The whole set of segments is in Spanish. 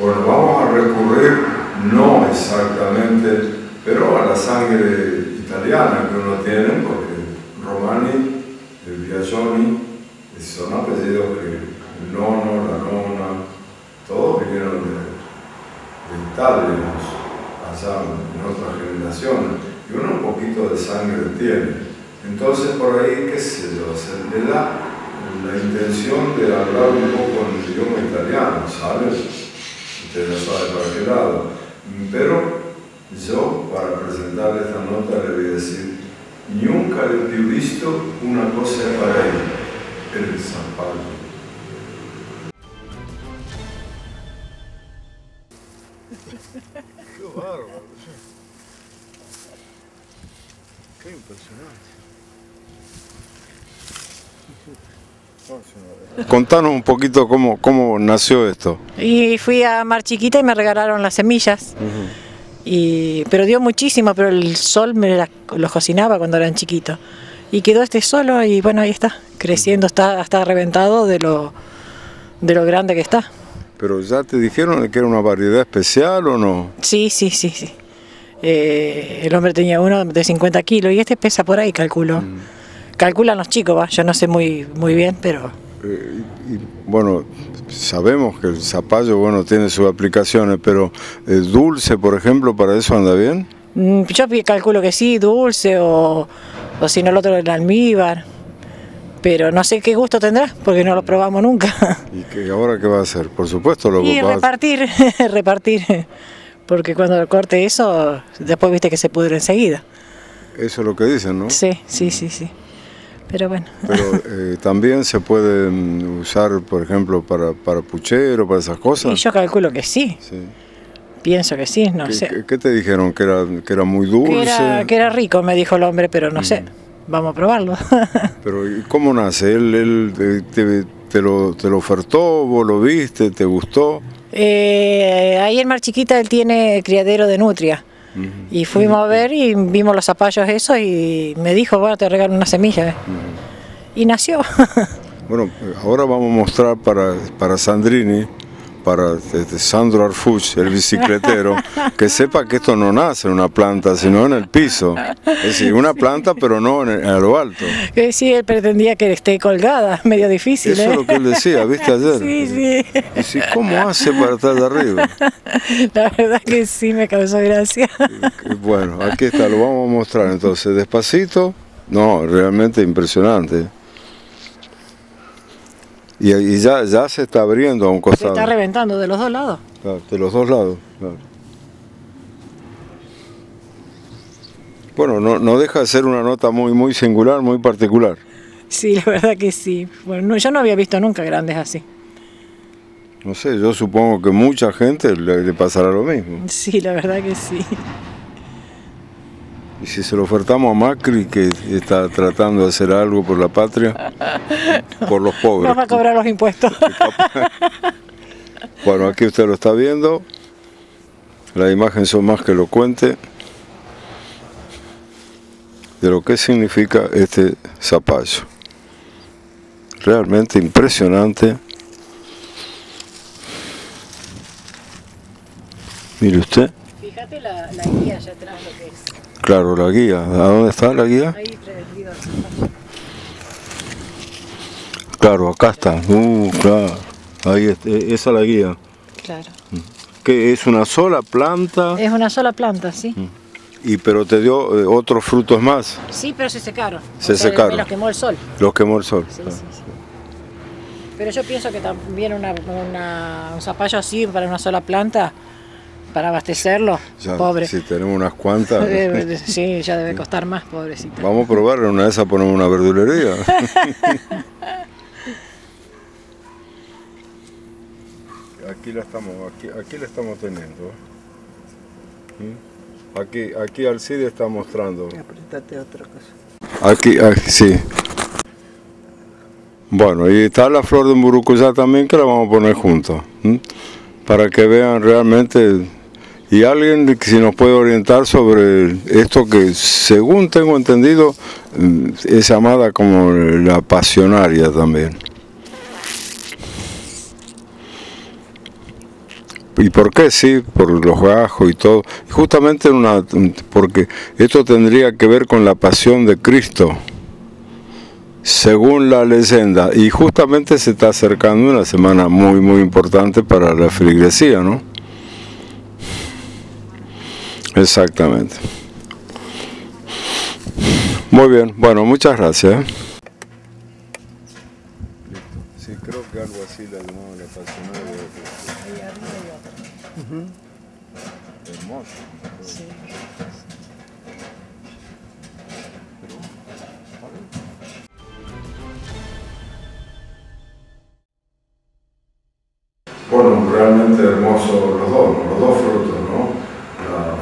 Bueno, vamos a recurrir no exactamente, pero a la sangre italiana que uno tiene, porque Romani, el Biagioni, son apellidos que el nono, la nona, todos vinieron de, de Italia, allá en otras generaciones, y uno un poquito de sangre tiene. Entonces por ahí, qué sé yo, se le da la intención de hablar un poco en el idioma italiano, ¿sabes? Ya sabe para qué lado. Pero yo, para presentar esta nota, le voy a decir, nunca he visto una cosa para él, el zapato. Qué bárbaro. Qué impresionante. Contanos un poquito cómo, cómo nació esto. Y fui a Mar Chiquita y me regalaron las semillas. y, pero dio muchísimo, pero el sol me la- los cocinaba cuando eran chiquitos. Y quedó este solo y bueno, ahí está, creciendo, está, está reventado de lo, de lo grande que está. Pero ya te dijeron que era una variedad especial o no? Sí, sí, sí, sí. Eh, el hombre tenía uno de 50 kilos y este pesa por ahí, calculo. Calculan los chicos, va, yo no sé muy, muy bien, pero Eh, y, bueno, sabemos que el zapallo bueno, tiene sus aplicaciones, pero el dulce, por ejemplo, ¿para eso anda bien? mm, yo calculo que sí, dulce o, o si no el otro el almíbar. Pero no sé qué gusto tendrá, porque no lo probamos nunca. ¿Y que ahora qué va a hacer? Por supuesto lo Y a- repartir, repartir. Porque cuando corte eso, después viste que se pudre enseguida. Eso es lo que dicen, ¿no? Sí, sí, sí, sí. Pero bueno. Pero eh, también se puede mm, usar, por ejemplo, para, para puchero, para esas Y cosas. yo calculo que sí, Sí. pienso que sí, no ¿Qué, sé. qué- te dijeron? ¿Que era, que era muy dulce? Que era, que era rico, me dijo el hombre, pero no Mm. sé. Vamos a probarlo. Pero ¿y ¿cómo nace? ¿Él, él te, te- te lo, te lo ofertó? ¿Vos lo viste? ¿Te gustó? Eh, ahí en Mar Chiquita él tiene criadero de nutria. Y fuimos a ver y vimos los zapallos esos y me dijo, bueno, te regalo una semilla. eh". Y nació. Bueno, ahora vamos a mostrar para, para Sandrini, para este, Sandro Arfuch, el bicicletero, que sepa que esto no nace en una planta, sino en el piso. Es decir, una planta, pero no en el- a lo alto. que sí, él pretendía que esté colgada, medio difícil. Eso ¿eh? es lo que él decía, ¿viste ayer? Sí, sí. Dice, ¿cómo hace para estar de arriba? La verdad que sí me causó gracia. Y Bueno, aquí está, lo vamos a mostrar entonces, despacito. No, realmente impresionante. Y, y ya, ya se está abriendo a un Se costado. está reventando de los dos lados. Claro, de los dos lados. claro. Bueno, no, no deja de ser una nota muy, muy singular, muy particular. Sí, la verdad que sí. Bueno, no, yo no había visto nunca grandes así. No sé, yo supongo que mucha gente le, le pasará lo mismo. Sí, la verdad que sí. Y si se lo ofertamos a Macri, que está tratando de hacer algo por la patria, por los pobres. Nos va a cobrar los impuestos. Bueno, aquí usted lo está viendo. La imagen son más que elocuente de lo que significa este zapallo. Realmente impresionante. Mire usted, Fíjate la, la guía allá atrás lo que es. Claro, la guía. ¿A dónde está la guía? Ahí. Claro, acá está. Uh, claro. Ahí es- eh, esa es la guía. Claro. Que es una sola planta, Es una sola planta, sí. y pero te dio eh, otros frutos más. Sí, pero se secaron. Se secaron. Los quemó el sol. Los quemó el sol. Sí, sí, sí. Pero yo pienso que también una, una- un zapallo así para una sola planta, para abastecerlo, Ya, pobre. Si tenemos unas cuantas. Debe- sí, ya debe costar más, pobrecito. Vamos a probar en una de esas ponemos una verdulería. aquí la estamos, aquí, aquí la estamos teniendo. ¿Mm? Aquí, aquí Alcide está mostrando. Apretate otra cosa. Aquí, aquí, sí. Bueno, y está la flor de Murucuyá también que la vamos a poner juntos. ¿m? Para que vean realmente. Y alguien que si nos puede orientar sobre esto que, según tengo entendido, mm, es llamada como la pasionaria también. ¿Y por qué? Sí, por los gajos y todo. Justamente una, porque esto tendría que ver con la pasión de Cristo, según la leyenda. Y justamente se está acercando una semana muy, muy importante para la feligresía, ¿no? Exactamente. Muy bien, bueno, muchas gracias. Sí, creo que algo así la llamamos la pasionaria. Ahí arriba hay otro. Hermoso. Sí. Bueno, realmente hermosos los dos, los dos frutos,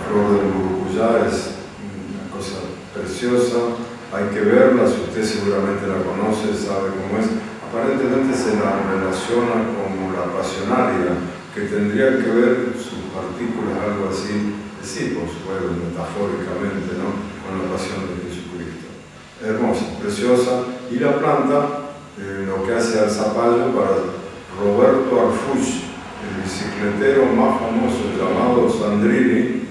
flor del burucuyá es una cosa preciosa, hay que verla, si usted seguramente la conoce, sabe cómo es. Aparentemente se la relaciona con la pasionaria, que tendría que ver sus partículas, algo así, sí, por supuesto, metafóricamente, ¿no? Con la pasión de Jesucristo. Hermosa, preciosa, y la planta, eh, lo que hace al zapallo para Roberto Arfuch, el bicicletero más famoso llamado Sandrini,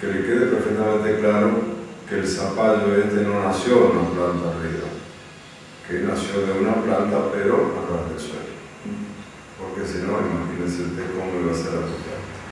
que le quede perfectamente claro que el zapallo este no nació de una planta arriba, que nació de una planta pero a ras del suelo. Porque si no, imagínense usted cómo iba a ser asociado.